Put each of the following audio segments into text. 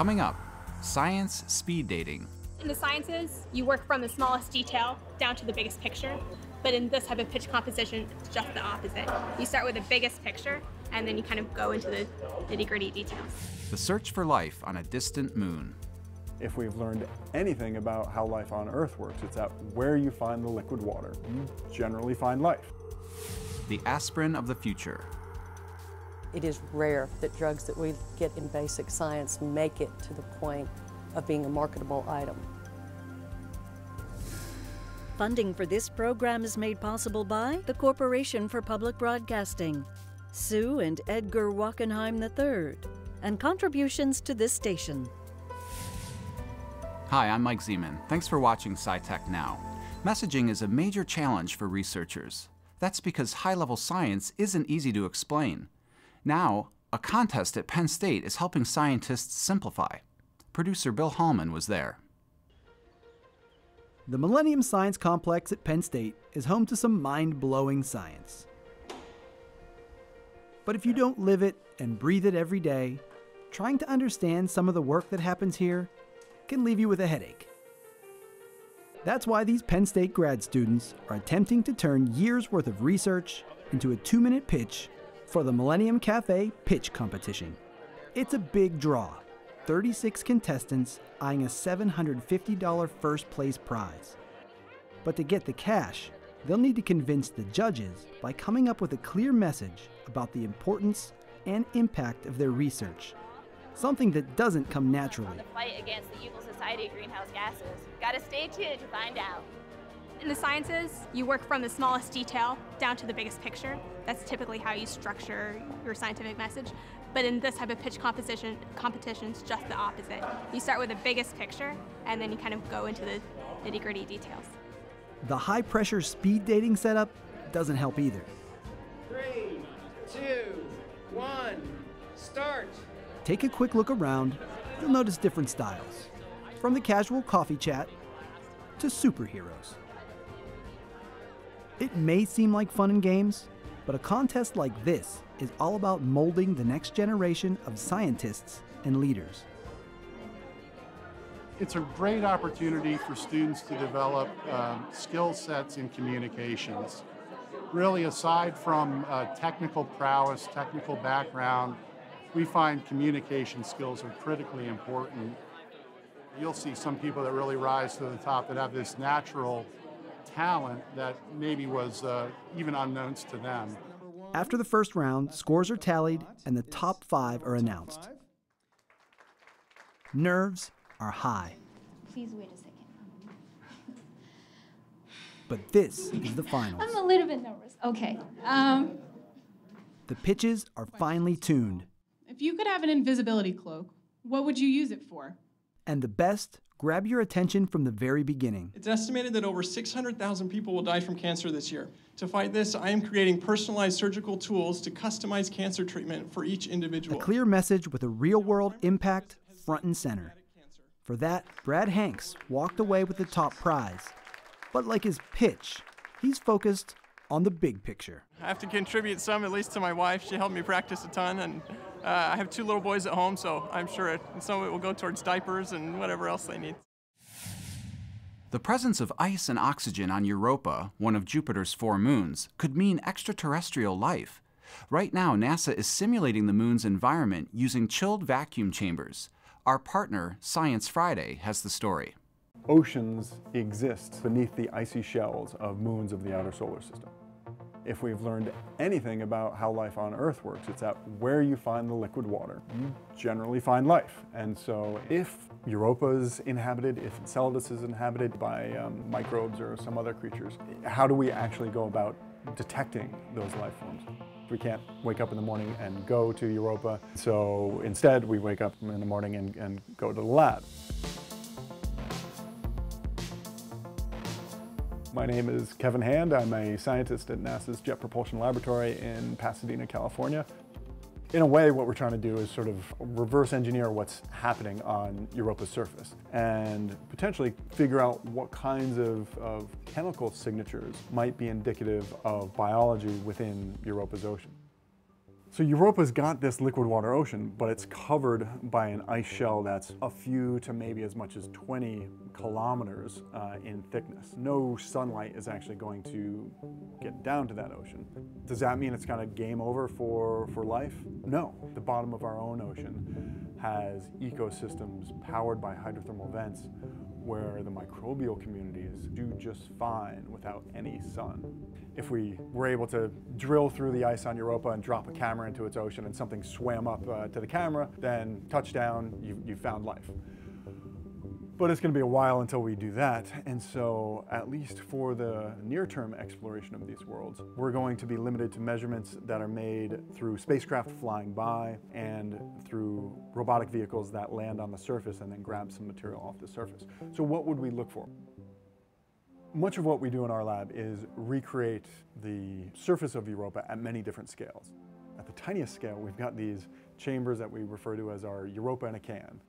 Coming up, science speed dating. In the sciences, you work from the smallest detail down to the biggest picture. But in this type of pitch composition, it's just the opposite. You start with the biggest picture, and then you kind of go into the nitty gritty details. The search for life on a distant moon. If we've learned anything about how life on Earth works, it's that where you find the liquid water, you generally find life. The aspirin of the future. It is rare that drugs that we get in basic science make it to the point of being a marketable item. Funding for this program is made possible by the Corporation for Public Broadcasting, Sue and Edgar Wachenheim III, and contributions to this station. Hi, I'm Mike Zeman. Thanks for watching SciTech Now. Messaging is a major challenge for researchers. That's because high-level science isn't easy to explain. Now, a contest at Penn State is helping scientists simplify. Producer Bill Hallman was there. The Millennium Science Complex at Penn State is home to some mind blowing science. But if you don't live it and breathe it every day, trying to understand some of the work that happens here can leave you with a headache. That's why these Penn State grad students are attempting to turn years worth of research into a two minute pitch for the Millennium Cafe Pitch Competition. It's a big draw 36 contestants eyeing a $750 first place prize. But to get the cash, they'll need to convince the judges by coming up with a clear message about the importance and impact of their research. Something that doesn't come naturally. The fight against the evil society of greenhouse gases. Gotta stay tuned to find out. In the sciences, you work from the smallest detail down to the biggest picture. That's typically how you structure your scientific message. But in this type of pitch composition, competition, it's just the opposite. You start with the biggest picture, and then you kind of go into the nitty gritty details. The high pressure speed dating setup doesn't help either. Three, two, one, start. Take a quick look around, you'll notice different styles. From the casual coffee chat to superheroes. It may seem like fun and games, but a contest like this is all about molding the next generation of scientists and leaders. It's a great opportunity for students to develop um, skill sets in communications. Really, aside from uh, technical prowess, technical background, we find communication skills are critically important. You'll see some people that really rise to the top that have this natural talent that maybe was uh, even unknown to them. After the first round, scores are tallied and the top five are announced. Nerves are high. Please wait a second. But this is the finals. I'm a little bit nervous. Okay. Um, the pitches are finely tuned. If you could have an invisibility cloak, what would you use it for? And the best grab your attention from the very beginning. It's estimated that over 600,000 people will die from cancer this year. To fight this, I am creating personalized surgical tools to customize cancer treatment for each individual. A clear message with a real world impact front and center. For that, Brad Hanks walked away with the top prize. But like his pitch, he's focused on the big picture. I have to contribute some, at least to my wife. She helped me practice a ton, and uh, I have two little boys at home, so I'm sure it, some of it will go towards diapers and whatever else they need. The presence of ice and oxygen on Europa, one of Jupiter's four moons, could mean extraterrestrial life. Right now, NASA is simulating the moon's environment using chilled vacuum chambers. Our partner, Science Friday, has the story. Oceans exist beneath the icy shells of moons of the outer solar system. If we've learned anything about how life on Earth works, it's that where you find the liquid water, you generally find life. And so if Europa is inhabited, if Enceladus is inhabited by um, microbes or some other creatures, how do we actually go about detecting those life forms? We can't wake up in the morning and go to Europa. So instead, we wake up in the morning and, and go to the lab. My name is Kevin Hand. I'm a scientist at NASA's Jet Propulsion Laboratory in Pasadena, California. In a way, what we're trying to do is sort of reverse engineer what's happening on Europa's surface and potentially figure out what kinds of, of chemical signatures might be indicative of biology within Europa's ocean. So Europa's got this liquid water ocean, but it's covered by an ice shell that's a few to maybe as much as 20 kilometers uh, in thickness. No sunlight is actually going to get down to that ocean. Does that mean it's kind of game over for, for life? No. The bottom of our own ocean has ecosystems powered by hydrothermal vents where the microbial communities do just fine without any sun. If we were able to drill through the ice on Europa and drop a camera into its ocean and something swam up uh, to the camera, then touchdown, you, you found life. But it's going to be a while until we do that. And so, at least for the near term exploration of these worlds, we're going to be limited to measurements that are made through spacecraft flying by and through robotic vehicles that land on the surface and then grab some material off the surface. So, what would we look for? Much of what we do in our lab is recreate the surface of Europa at many different scales. At the tiniest scale, we've got these chambers that we refer to as our Europa in a can.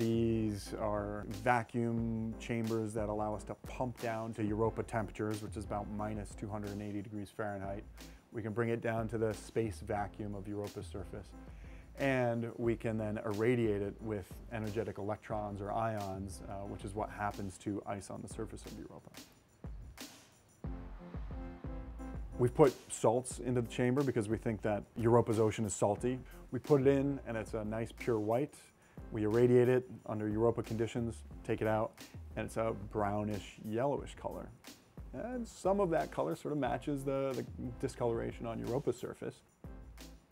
These are vacuum chambers that allow us to pump down to Europa temperatures, which is about minus 280 degrees Fahrenheit. We can bring it down to the space vacuum of Europa's surface. And we can then irradiate it with energetic electrons or ions, uh, which is what happens to ice on the surface of Europa. We've put salts into the chamber because we think that Europa's ocean is salty. We put it in and it's a nice pure white. We irradiate it under Europa conditions, take it out, and it's a brownish yellowish color. And some of that color sort of matches the, the discoloration on Europa's surface.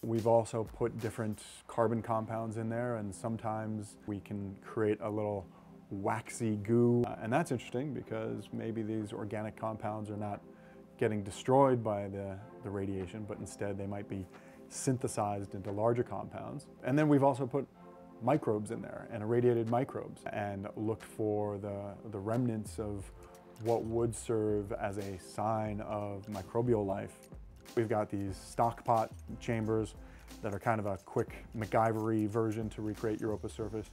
We've also put different carbon compounds in there and sometimes we can create a little waxy goo. Uh, and that's interesting because maybe these organic compounds are not getting destroyed by the, the radiation, but instead they might be synthesized into larger compounds. And then we've also put microbes in there and irradiated microbes and looked for the, the remnants of what would serve as a sign of microbial life. We've got these stockpot chambers that are kind of a quick MacGyver version to recreate Europa's surface.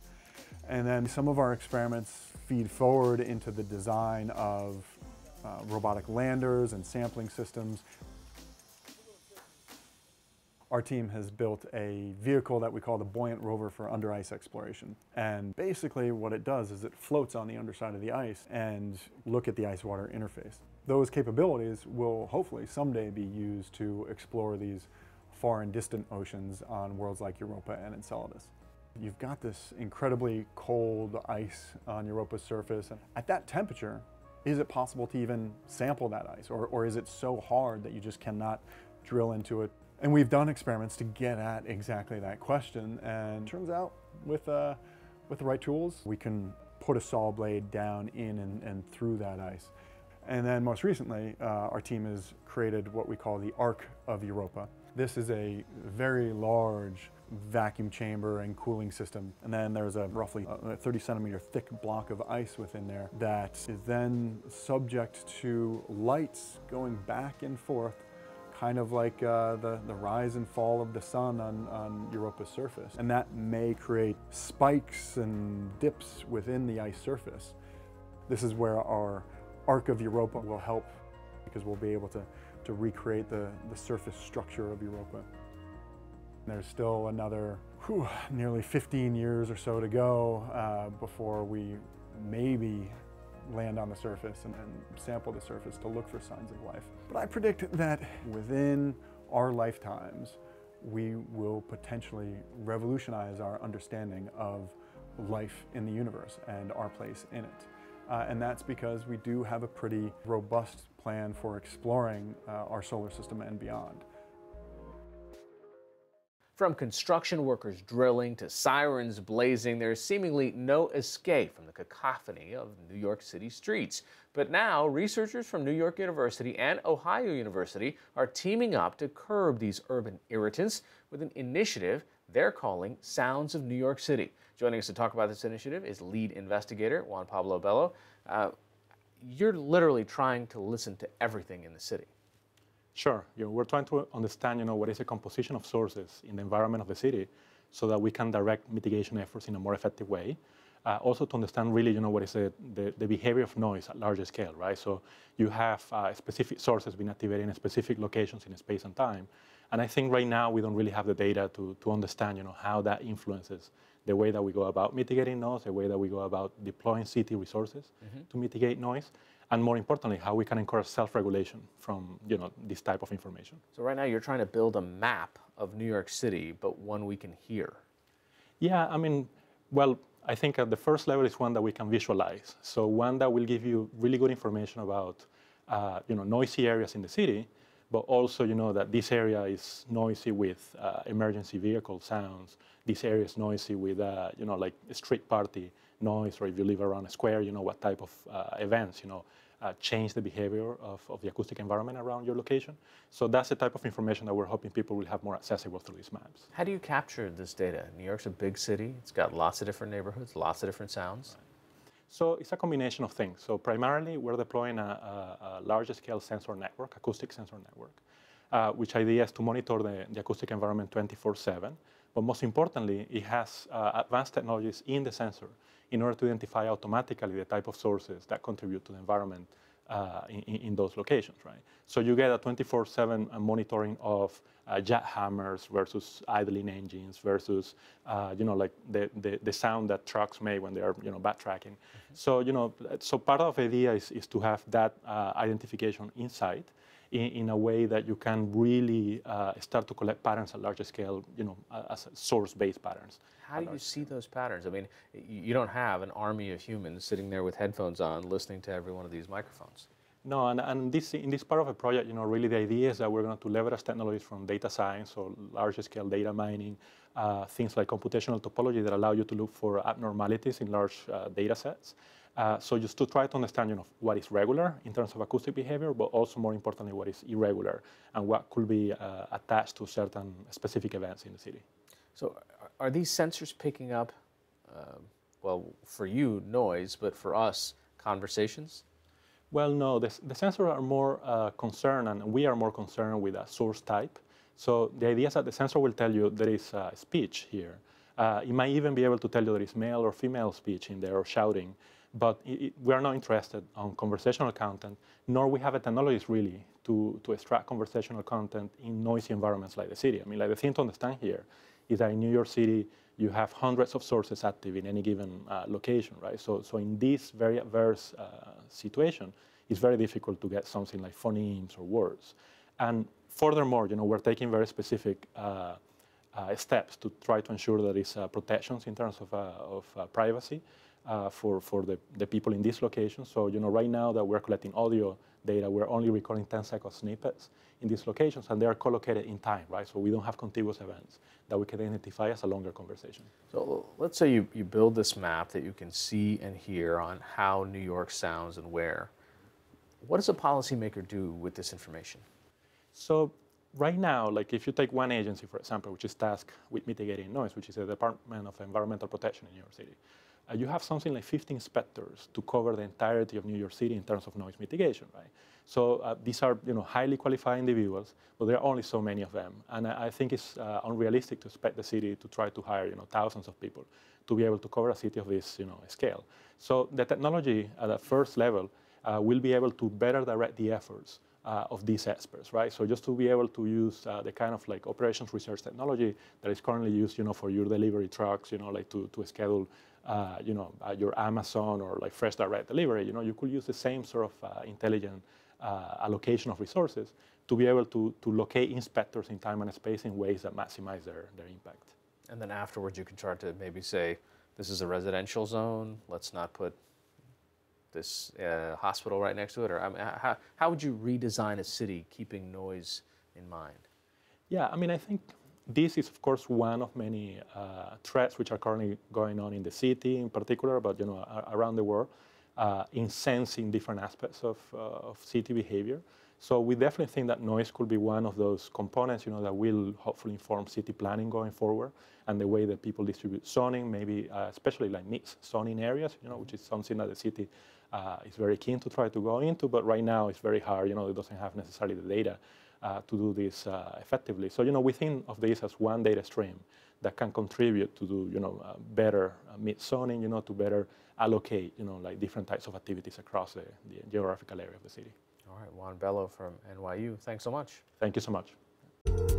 And then some of our experiments feed forward into the design of uh, robotic landers and sampling systems our team has built a vehicle that we call the Buoyant Rover for under ice exploration. And basically what it does is it floats on the underside of the ice and look at the ice-water interface. Those capabilities will hopefully someday be used to explore these far and distant oceans on worlds like Europa and Enceladus. You've got this incredibly cold ice on Europa's surface. And at that temperature, is it possible to even sample that ice? Or, or is it so hard that you just cannot drill into it and we've done experiments to get at exactly that question. And turns out with, uh, with the right tools, we can put a saw blade down in and, and through that ice. And then most recently, uh, our team has created what we call the Arc of Europa. This is a very large vacuum chamber and cooling system. And then there's a roughly uh, 30 centimeter thick block of ice within there that is then subject to lights going back and forth kind of like uh, the, the rise and fall of the sun on, on Europa's surface. And that may create spikes and dips within the ice surface. This is where our arc of Europa will help because we'll be able to, to recreate the, the surface structure of Europa. There's still another whew, nearly 15 years or so to go uh, before we maybe land on the surface and, and, sample the surface to look for signs of life. But I predict that within our lifetimes, we will potentially revolutionize our understanding of life in the universe and our place in it. Uh, and that's because we do have a pretty robust plan for exploring uh, our solar system and beyond. From construction workers drilling to sirens blazing, there's seemingly no escape from the cacophony of New York City streets. But now, researchers from New York University and Ohio University are teaming up to curb these urban irritants with an initiative they're calling Sounds of New York City. Joining us to talk about this initiative is lead investigator Juan Pablo Bello. Uh, you're literally trying to listen to everything in the city. Sure. You know, we're trying to understand, you know, what is the composition of sources in the environment of the city so that we can direct mitigation efforts in a more effective way. uh, also to understand really, you know, what is the, the, the, behavior of noise at larger scale, right? So you have uh, specific sources being activated in specific locations in space and time. And I think right now we don't really have the data to, to understand, you know, how that influences the way that we go about mitigating noise, the way that we go about deploying city resources mm -hmm. to mitigate noise, and more importantly, how we can encourage self-regulation from, you know, this type of information. So right now you're trying to build a map of New York City, but one we can hear. Yeah, I mean, well, I think at the first level is one that we can visualize. So one that will give you really good information about uh, you know, noisy areas in the city, but also you know that this area is noisy with uh, emergency vehicle sounds. This area is noisy with uh, you know like street party noise, or if you live around a square, you know what type of uh, events you know uh, change the behavior of, of the acoustic environment around your location. So that's the type of information that we're hoping people will have more accessible through these maps. How do you capture this data? New York's a big city. It's got lots of different neighborhoods, lots of different sounds. Right. So it's a combination of things. So primarily, we're deploying a, a, a large-scale sensor network, acoustic sensor network, uh, which idea is to monitor the, the acoustic environment 24-7. But most importantly, it has uh, advanced technologies in the sensor in order to identify automatically the type of sources that contribute to the environment uh, in, in, those locations, right? So you get a 24/7 uh, monitoring of uh, jackhammers versus idling engines versus, uh, you know, like the, the, the, sound that trucks make when they are, you know, backtracking. Mm -hmm. So, you know, so part of the idea is, is to have that uh, identification inside in, in, a way that you can really uh, start to collect patterns at larger scale, you know, as source-based patterns. How do you see those patterns? I mean, you don't have an army of humans sitting there with headphones on listening to every one of these microphones. No, and, and this, in this part of the project, you know, really the idea is that we're going to leverage technologies from data science or large-scale data mining, uh, things like computational topology that allow you to look for abnormalities in large uh, data sets. Uh, so just to try to understand, you know, what is regular in terms of acoustic behavior, but also more importantly, what is irregular and what could be uh, attached to certain specific events in the city. So are these sensors picking up, uh, well, for you, noise, but for us, conversations? Well, no, the, the sensors are more uh, concerned, and we are more concerned with a source type. So the idea is that the sensor will tell you there is uh, speech here. Uh, it might even be able to tell you there is male or female speech in there or shouting, but it, we are not interested on conversational content, nor we have a technologies really to, to extract conversational content in noisy environments like the city. I mean, like the thing to understand here is that in New York City, you have hundreds of sources active in any given uh, location, right? So, so in this very adverse uh, situation, it's very difficult to get something like phonemes or words. And furthermore, you know, we're taking very specific uh, uh steps to try to ensure that there is uh, protections in terms of, uh, of privacy Uh, for, for the, the people in this location. So, you know, right now that we're collecting audio data, we're only recording 10 second snippets in these locations, and they are collocated in time, right? So we don't have contiguous events that we can identify as a longer conversation. So let's say you, you build this map that you can see and hear on how New York sounds and where. What does a policymaker do with this information? So right now, like if you take one agency, for example, which is tasked with mitigating noise, which is the Department of Environmental Protection in New York City, uh, you have something like 50 inspectors to cover the entirety of New York City in terms of noise mitigation, right? So uh, these are you know, highly qualified individuals, but there are only so many of them. And I, I think it's uh, unrealistic to expect the city to try to hire you know, thousands of people to be able to cover a city of this you know, scale. So the technology at the first level uh, will be able to better direct the efforts uh, of these experts, right? So just to be able to use uh, the kind of like operations research technology that is currently used, you know, for your delivery trucks, you know, like to, to schedule uh, you know, uh, your Amazon or like FreshDirect delivery, you know, you could use the same sort of uh, intelligent uh, allocation of resources to be able to, to locate inspectors in time and space in ways that maximize their, their impact. And then afterwards, you can try to maybe say, this is a residential zone, let's not put this uh, hospital right next to it? Or I mean, how, how would you redesign a city keeping noise in mind? Yeah, I mean, I think this is, of course, one of many uh, threats which are currently going on in the city in particular, but you know, around the world, uh, in sensing different aspects of, uh, of city behavior. So we definitely think that noise could be one of those components, you know, that will hopefully inform city planning going forward and the way that people distribute zoning, maybe uh, especially like mixed zoning areas, you know, which is something that the city uh, is very keen to try to go into, but right now it's very hard, you know, it doesn't have necessarily the data uh, to do this uh, effectively. So, you know, we think of this as one data stream that can contribute to do, you know, uh, better uh, mid zoning, you know, to better allocate, you know, like different types of activities across the, the geographical area of the city. All right, Juan Bello from NYU. Thanks so much. Thank you so much.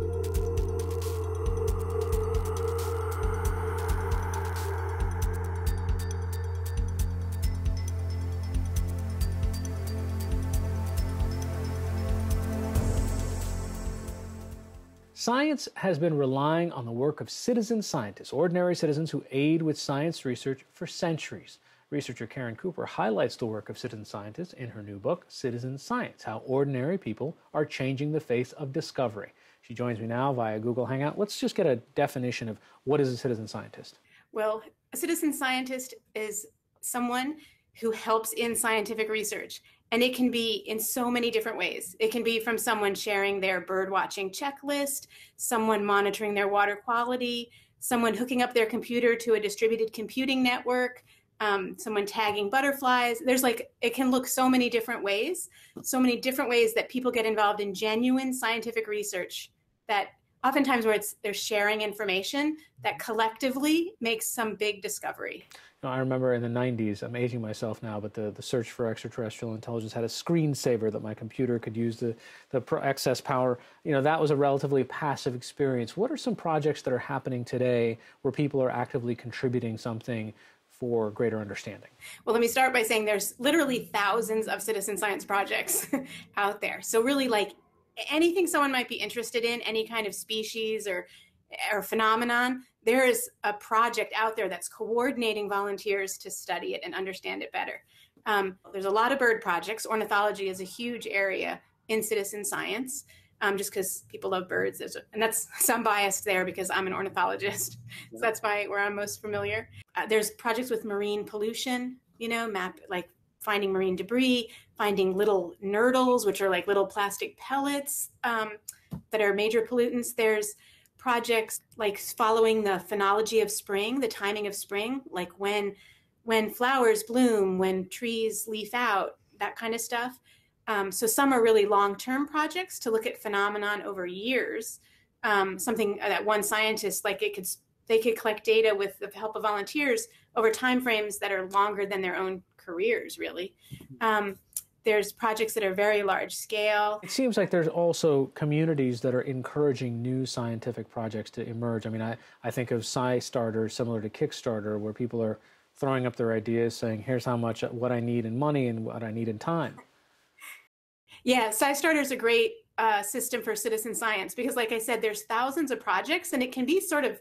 Science has been relying on the work of citizen scientists, ordinary citizens who aid with science research for centuries. Researcher Caren Cooper highlights the work of citizen scientists in her new book, Citizen Science How Ordinary People Are Changing the Face of Discovery. She joins me now via Google Hangout. Let's just get a definition of what is a citizen scientist. Well, a citizen scientist is someone who helps in scientific research. And it can be in so many different ways. It can be from someone sharing their bird watching checklist, someone monitoring their water quality, someone hooking up their computer to a distributed computing network, um, someone tagging butterflies. There's like, it can look so many different ways, so many different ways that people get involved in genuine scientific research that oftentimes where it's they're sharing information that collectively makes some big discovery. I remember in the 90s, I'm aging myself now, but the, the search for extraterrestrial intelligence had a screensaver that my computer could use the, the excess power. You know, that was a relatively passive experience. What are some projects that are happening today where people are actively contributing something for greater understanding? Well, let me start by saying there's literally thousands of citizen science projects out there. So really like anything someone might be interested in, any kind of species or or phenomenon, there is a project out there that's coordinating volunteers to study it and understand it better. Um, there's a lot of bird projects. Ornithology is a huge area in citizen science, um, just because people love birds. A, and that's some bias there because I'm an ornithologist. so that's my where I'm most familiar. Uh, there's projects with marine pollution. You know, map like finding marine debris, finding little nurdles, which are like little plastic pellets um, that are major pollutants. There's projects like following the phenology of spring, the timing of spring, like when when flowers bloom, when trees leaf out, that kind of stuff. Um, so some are really long-term projects to look at phenomenon over years. Um, something that one scientist like it could they could collect data with the help of volunteers over time frames that are longer than their own careers, really. Um, there's projects that are very large scale. It seems like there's also communities that are encouraging new scientific projects to emerge. I mean, I, I think of SciStarter similar to Kickstarter, where people are throwing up their ideas saying, here's how much, what I need in money and what I need in time. Yeah, SciStarter is a great uh, system for citizen science because, like I said, there's thousands of projects and it can be sort of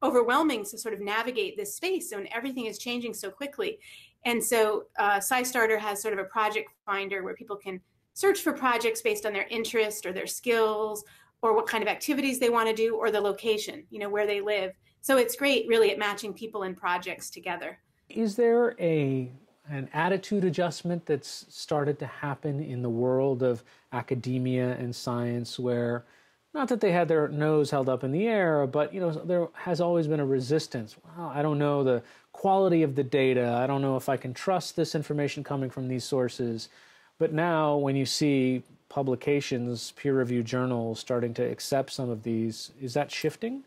overwhelming to sort of navigate this space when everything is changing so quickly. And so uh, SciStarter has sort of a project finder where people can search for projects based on their interest or their skills or what kind of activities they want to do or the location, you know, where they live. So it's great really at matching people and projects together. Is there a an attitude adjustment that's started to happen in the world of academia and science where not that they had their nose held up in the air, but you know there has always been a resistance. Well, I don't know the quality of the data. I don't know if I can trust this information coming from these sources. But now, when you see publications, peer reviewed journals starting to accept some of these, is that shifting?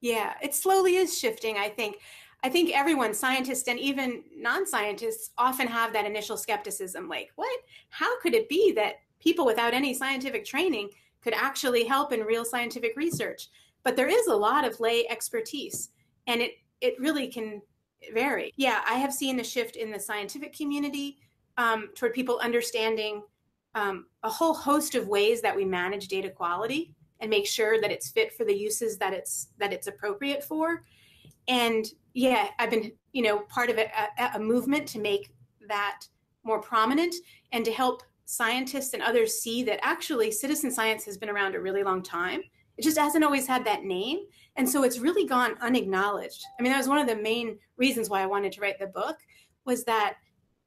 Yeah, it slowly is shifting, I think. I think everyone, scientists and even non scientists, often have that initial skepticism like, what? How could it be that people without any scientific training could actually help in real scientific research? But there is a lot of lay expertise, and it, it really can vary. Yeah, I have seen a shift in the scientific community um, toward people understanding um, a whole host of ways that we manage data quality and make sure that it's fit for the uses that it's that it's appropriate for. And yeah, I've been you know part of a, a, a movement to make that more prominent and to help scientists and others see that actually citizen science has been around a really long time it just hasn't always had that name. And so it's really gone unacknowledged. I mean, that was one of the main reasons why I wanted to write the book was that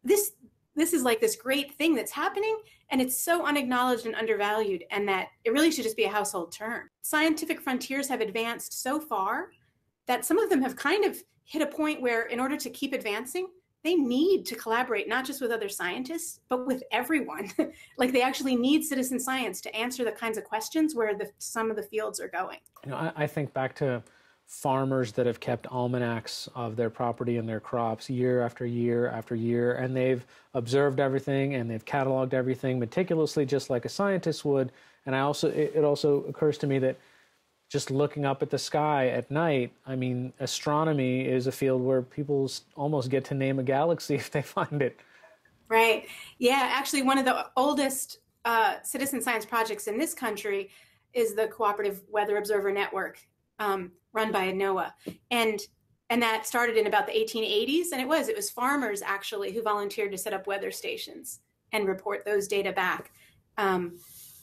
this this is like this great thing that's happening and it's so unacknowledged and undervalued and that it really should just be a household term. Scientific frontiers have advanced so far that some of them have kind of hit a point where in order to keep advancing, they need to collaborate not just with other scientists but with everyone like they actually need citizen science to answer the kinds of questions where the some of the fields are going you know i, I think back to farmers that have kept almanacs of their property and their crops year after year after year, and they've observed everything and they've cataloged everything meticulously, just like a scientist would. And I also, it, it also occurs to me that just looking up at the sky at night, I mean, astronomy is a field where people almost get to name a galaxy if they find it. Right. Yeah. Actually, one of the oldest uh, citizen science projects in this country is the Cooperative Weather Observer Network, um, run by NOAA, and and that started in about the 1880s. And it was it was farmers actually who volunteered to set up weather stations and report those data back. Um,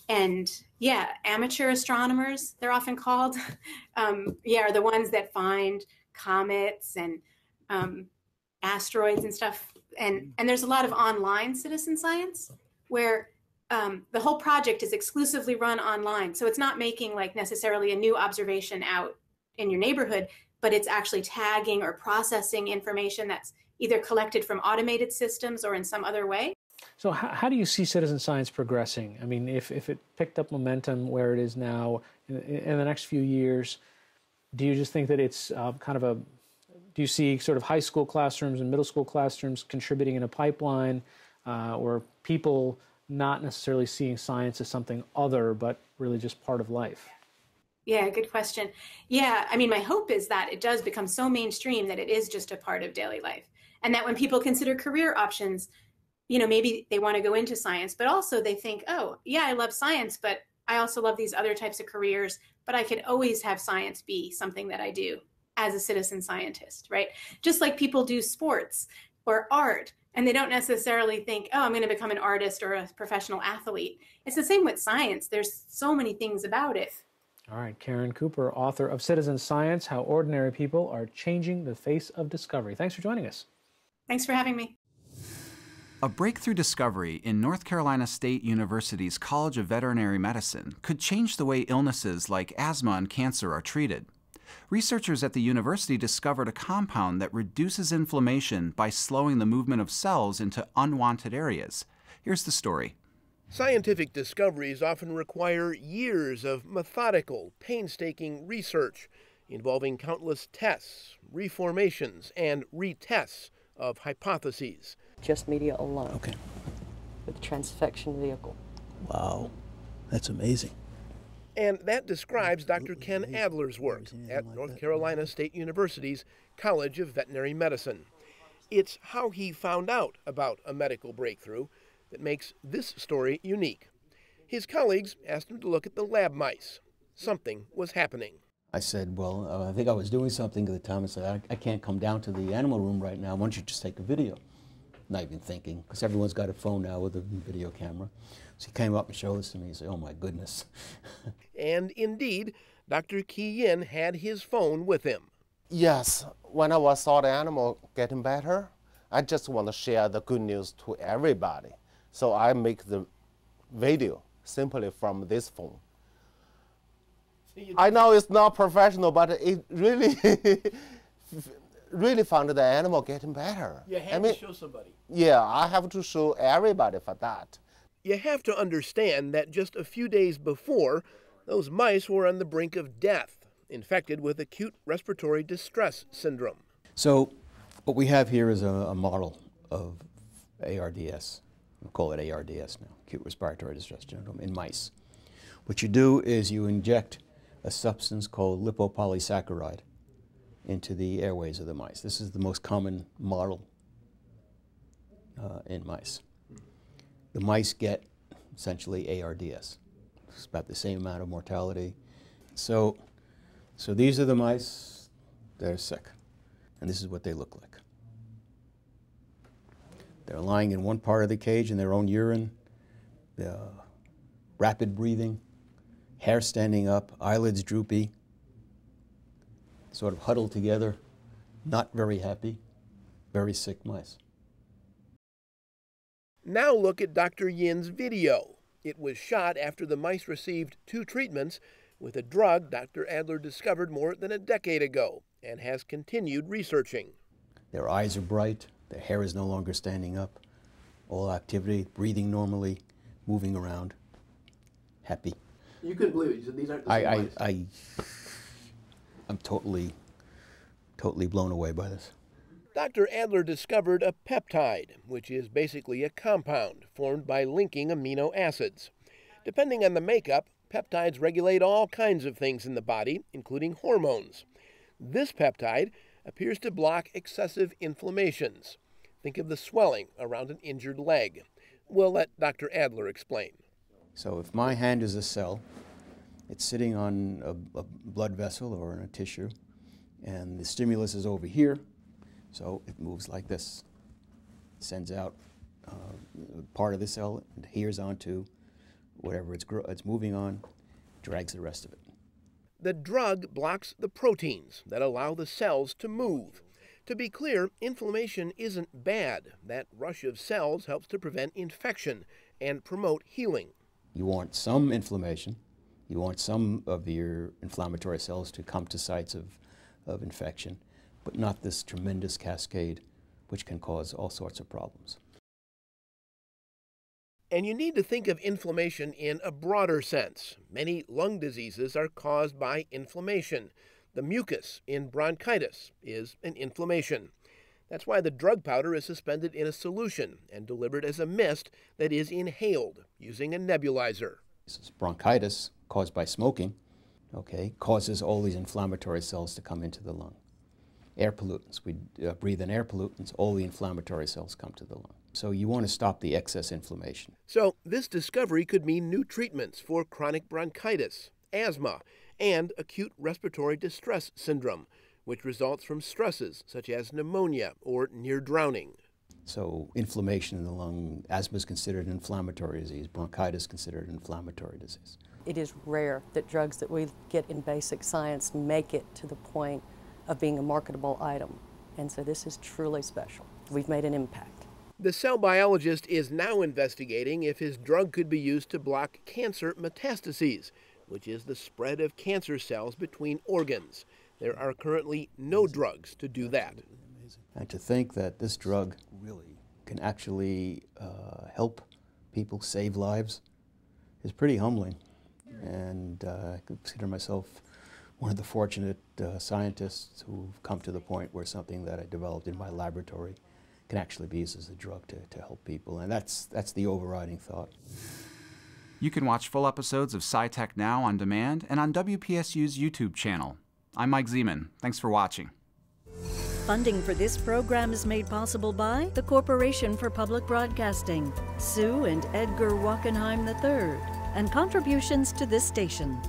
and yeah, amateur astronomers, they're often called, um, yeah, are the ones that find comets and um, asteroids and stuff. And, and there's a lot of online citizen science where um, the whole project is exclusively run online. So it's not making like necessarily a new observation out in your neighborhood, but it's actually tagging or processing information that's either collected from automated systems or in some other way. So, how, how, do you see citizen science progressing? I mean, if, if it picked up momentum where it is now in, in the next few years, do you just think that it's uh, kind of a do you see sort of high school classrooms and middle school classrooms contributing in a pipeline, uh, or people not necessarily seeing science as something other, but really just part of life? Yeah, good question. Yeah, I mean, my hope is that it does become so mainstream that it is just a part of daily life. And that when people consider career options, you know, maybe they want to go into science, but also they think, oh, yeah, I love science, but I also love these other types of careers, but I could always have science be something that I do as a citizen scientist, right? Just like people do sports or art, and they don't necessarily think, oh, I'm going to become an artist or a professional athlete. It's the same with science. There's so many things about it. All right, Caren Cooper, author of Citizen Science How Ordinary People Are Changing the Face of Discovery. Thanks for joining us. Thanks for having me. A breakthrough discovery in North Carolina State University's College of Veterinary Medicine could change the way illnesses like asthma and cancer are treated. Researchers at the university discovered a compound that reduces inflammation by slowing the movement of cells into unwanted areas. Here's the story. Scientific discoveries often require years of methodical, painstaking research involving countless tests, reformations, and retests of hypotheses just media alone. Okay. With the transfection vehicle. Wow, that's amazing. And that describes Dr. Ken Adler's work at North Carolina State University's College of Veterinary Medicine. It's how he found out about a medical breakthrough that makes this story unique. His colleagues asked him to look at the lab mice. Something was happening. I said, Well, uh, I think I was doing something at the time. I said, I, I can't come down to the animal room right now. Why don't you just take a video? Not even thinking, because everyone's got a phone now with a video camera. So he came up and showed this to me. He said, oh my goodness. and indeed, Dr. Ki Yin had his phone with him. Yes, when I saw the animal getting better, I just want to share the good news to everybody. So I make the video simply from this phone. I know it's not professional, but it really really found the animal getting better. You have I mean, to show somebody. Yeah, I have to show everybody for that. You have to understand that just a few days before, those mice were on the brink of death, infected with acute respiratory distress syndrome. So, what we have here is a, a model of ARDS. we call it ARDS now, acute respiratory distress syndrome, in mice. What you do is you inject a substance called lipopolysaccharide into the airways of the mice. This is the most common model uh, in mice. The mice get essentially ARDS. It's about the same amount of mortality. So, so these are the mice that are sick, and this is what they look like. They're lying in one part of the cage in their own urine, uh, rapid breathing, hair standing up, eyelids droopy, sort of huddled together, not very happy, very sick mice. Now look at Dr. Yin's video. It was shot after the mice received two treatments with a drug Dr. Adler discovered more than a decade ago and has continued researching. Their eyes are bright, their hair is no longer standing up, all activity, breathing normally, moving around, happy. You couldn't believe it. You said these aren't the I, I, I I'm totally, totally blown away by this. Dr. Adler discovered a peptide, which is basically a compound formed by linking amino acids. Depending on the makeup, peptides regulate all kinds of things in the body, including hormones. This peptide appears to block excessive inflammations. Think of the swelling around an injured leg. We'll let Dr. Adler explain. So if my hand is a cell, it's sitting on a, a blood vessel or in a tissue, and the stimulus is over here, so it moves like this. Sends out uh, part of the cell, adheres onto whatever it's, it's moving on, drags the rest of it. The drug blocks the proteins that allow the cells to move. To be clear, inflammation isn't bad. That rush of cells helps to prevent infection and promote healing. You want some inflammation. You want some of your inflammatory cells to come to sites of, of infection, but not this tremendous cascade which can cause all sorts of problems. And you need to think of inflammation in a broader sense. Many lung diseases are caused by inflammation. The mucus in bronchitis is an inflammation. That's why the drug powder is suspended in a solution and delivered as a mist that is inhaled using a nebulizer. This is bronchitis caused by smoking, okay, causes all these inflammatory cells to come into the lung. Air pollutants, we uh, breathe in air pollutants, all the inflammatory cells come to the lung. So you want to stop the excess inflammation. So this discovery could mean new treatments for chronic bronchitis, asthma, and acute respiratory distress syndrome, which results from stresses such as pneumonia or near drowning. So inflammation in the lung, asthma is considered an inflammatory disease, bronchitis is considered an inflammatory disease. It is rare that drugs that we get in basic science make it to the point of being a marketable item. And so this is truly special. We've made an impact. The cell biologist is now investigating if his drug could be used to block cancer metastases, which is the spread of cancer cells between organs. There are currently no drugs to do that. And to think that this drug really can actually uh, help people save lives is pretty humbling. And uh, I consider myself one of the fortunate uh, scientists who've come to the point where something that I developed in my laboratory can actually be used as a drug to, to help people. And that's, that's the overriding thought. You can watch full episodes of SciTech Now on demand and on WPSU's YouTube channel. I'm Mike Zeman. Thanks for watching. Funding for this program is made possible by the Corporation for Public Broadcasting, Sue and Edgar Wachenheim III, and contributions to this station.